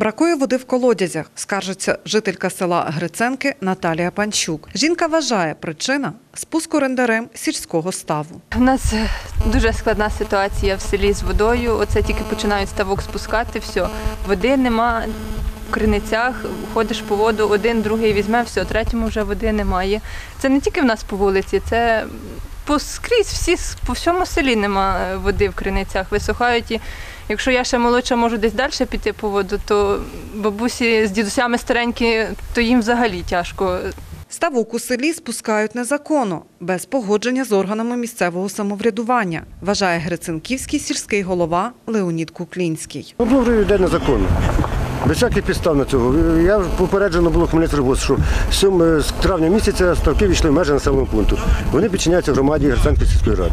Бракує води в колодязях, скаржиться жителька села Гриценки Наталія Панчук. Жінка вважає, причина спуск орендарем сільського ставу. У нас е, дуже складна ситуація в селі з водою. Оце тільки починають ставок спускати, все. Води нема в криницях, ходиш по воду, один, другий візьме, все, третьому вже води немає. Це не тільки в нас по вулиці, це поскрізь всі, по всьому селі нема е, води в криницях. Висухають і якщо я ще молодша можу десь далі піти по воду, то бабусі з дідусями старенькі, то їм взагалі тяжко. Ставок у селі спускають незаконно, без погодження з органами місцевого самоврядування, вважає Гриценківський сільський голова Леонід Куклінський. Обловлює людей незаконно. Без всяких підстав на цього. Я попереджено було Хмельницький що 7 з травня місяця ставки війшли в межі населеного пункту. Вони підчиняються громаді Герценківської сільської ради.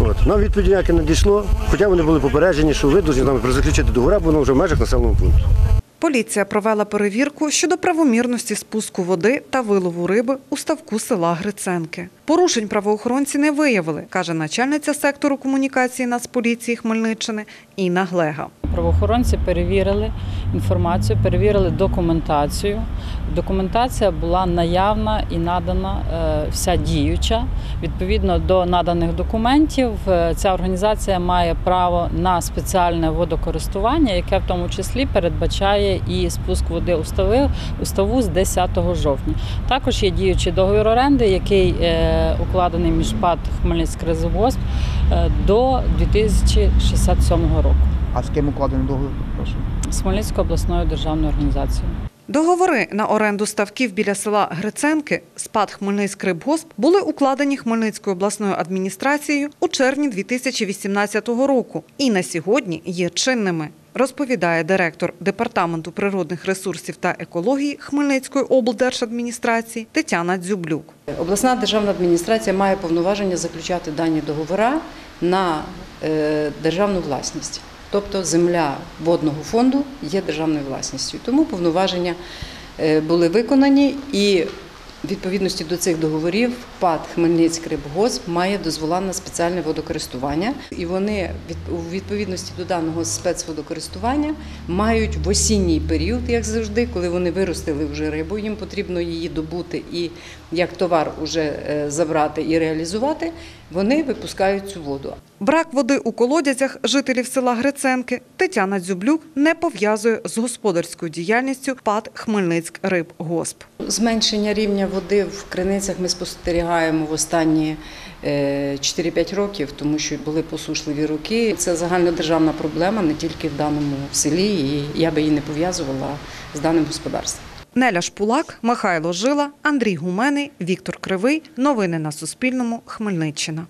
От. Нам відповіді ніяке не дійшло, хоча вони були попереджені, що ви повинні нами заключити договори, бо воно вже в межах населеного пункту. Поліція провела перевірку щодо правомірності спуску води та вилову риби у ставку села Гриценки. Порушень правоохоронці не виявили, каже начальниця сектору комунікації Нацполіції Хмельниччини Інна Глега. Правоохоронці перевірили інформацію, перевірили документацію. Документація була наявна і надана е, вся діюча. Відповідно до наданих документів, е, ця організація має право на спеціальне водокористування, яке в тому числі передбачає і спуск води у ставу з 10 жовтня. Також є діючий договір оренди, який е, укладений між ПАД Хмельницький Резервгосп е, до 2067 року А з ким укладений договір? Прошу. з Хмельницькою обласною державною організацією. Договори на оренду ставків біля села Гриценки спад Хмельницькрибгосп були укладені Хмельницькою обласною адміністрацією у червні 2018 року і на сьогодні є чинними. Розповідає директор департаменту природних ресурсів та екології Хмельницької облдержадміністрації Тетяна Дзюблюк. Обласна державна адміністрація має повноваження заключати дані договори на е, державну власність. Тобто земля водного фонду є державною власністю. Тому повноваження е, були виконані і відповідності до цих договорів ПАД Хмельницькрибгосп має дозвола на спеціальне водокористування. І вони у відповідності до даного спецводокористування мають в осінній період, як завжди, коли вони виростили вже рибу, їм потрібно її добути і як товар уже е, забрати і реалізувати, вони випускають цю воду. Брак води у колодязях жителів села Гриценки Тетяна Дзюблюк не пов'язує з господарською діяльністю ПАД Хмельницькрибгосп. Зменшення рівня води в криницях ми спостерігаємо в останні е, 4-5 років, тому що були посушливі роки. Це загальнодержавна проблема не тільки в даному селі, і я би її не пов'язувала з даним господарством. Неля Шпулак, Михайло Жила, Андрій Гумений, Віктор Кривий. Новини на Суспільному. Хмельниччина.